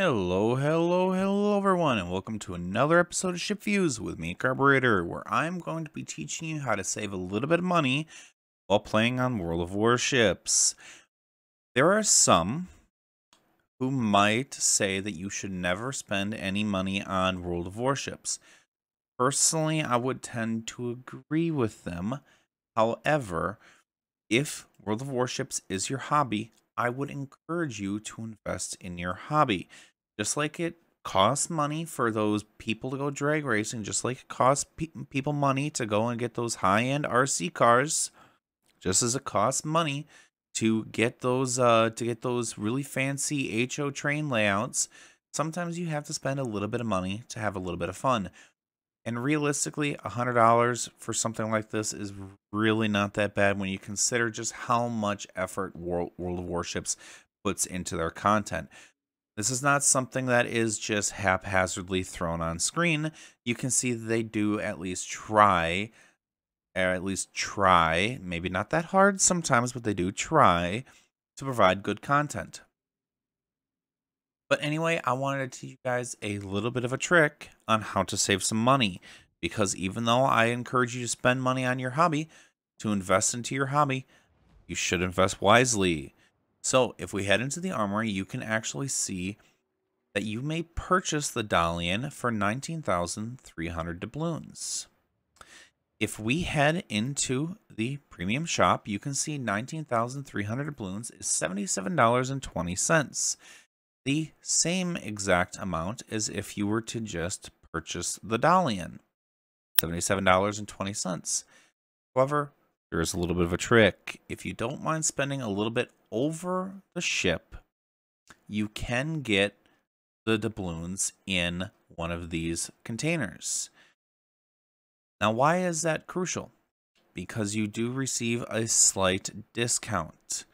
Hello, hello, hello everyone, and welcome to another episode of Ship Views with me, Carburetor, where I'm going to be teaching you how to save a little bit of money while playing on World of Warships. There are some who might say that you should never spend any money on World of Warships. Personally, I would tend to agree with them. However, if World of Warships is your hobby, I would encourage you to invest in your hobby. Just like it costs money for those people to go drag racing, just like it costs pe people money to go and get those high end RC cars, just as it costs money to get those uh to get those really fancy HO train layouts. Sometimes you have to spend a little bit of money to have a little bit of fun. And realistically, $100 for something like this is really not that bad when you consider just how much effort World, World of Warships puts into their content. This is not something that is just haphazardly thrown on screen. You can see they do at least try, or at least try, maybe not that hard sometimes, but they do try to provide good content. But anyway, I wanted to teach you guys a little bit of a trick on how to save some money. Because even though I encourage you to spend money on your hobby, to invest into your hobby, you should invest wisely. So if we head into the armory, you can actually see that you may purchase the Dalian for 19,300 doubloons. If we head into the premium shop, you can see 19,300 doubloons is $77.20 the same exact amount as if you were to just purchase the Dalian, $77.20. However, there is a little bit of a trick. If you don't mind spending a little bit over the ship, you can get the doubloons in one of these containers. Now, why is that crucial? Because you do receive a slight discount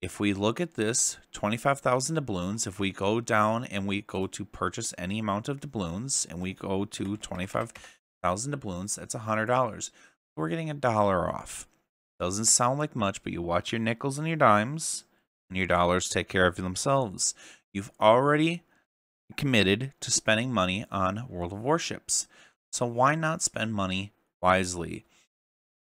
if we look at this 25,000 doubloons, if we go down and we go to purchase any amount of doubloons and we go to 25,000 doubloons, that's $100. We're getting a dollar off. Doesn't sound like much, but you watch your nickels and your dimes and your dollars take care of themselves. You've already committed to spending money on World of Warships. So why not spend money wisely?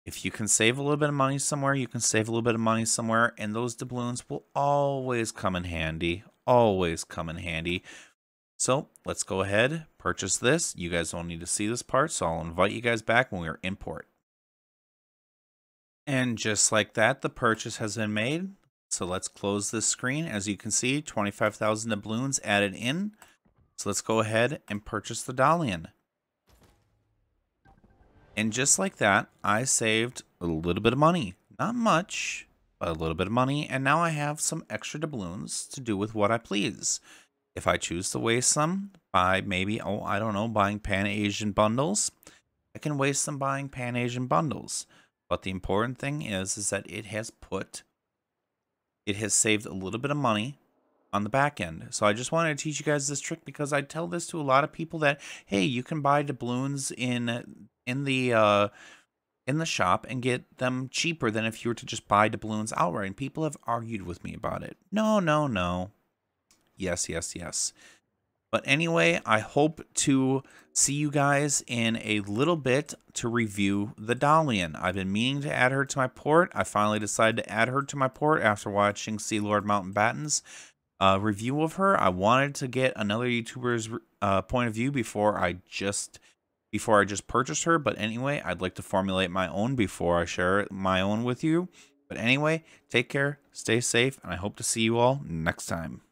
If you can save a little bit of money somewhere, you can save a little bit of money somewhere, and those doubloons will always come in handy. Always come in handy. So let's go ahead, purchase this. You guys don't need to see this part, so I'll invite you guys back when we are import. And just like that, the purchase has been made. So let's close this screen. As you can see, 25,000 doubloons added in. So let's go ahead and purchase the Dalian. And just like that, I saved a little bit of money. Not much, but a little bit of money. And now I have some extra doubloons to do with what I please. If I choose to waste some by maybe, oh, I don't know, buying Pan-Asian bundles, I can waste them buying Pan-Asian bundles. But the important thing is, is that it has put, it has saved a little bit of money on the back end. So I just wanted to teach you guys this trick because I tell this to a lot of people that, hey, you can buy doubloons in in the uh, in the shop and get them cheaper than if you were to just buy doubloons outright. And people have argued with me about it. No, no, no. Yes, yes, yes. But anyway, I hope to see you guys in a little bit to review the Dalian. I've been meaning to add her to my port. I finally decided to add her to my port after watching Sea Lord Mountbatten's uh, review of her. I wanted to get another YouTuber's uh, point of view before I just before I just purchased her. But anyway, I'd like to formulate my own before I share my own with you. But anyway, take care, stay safe, and I hope to see you all next time.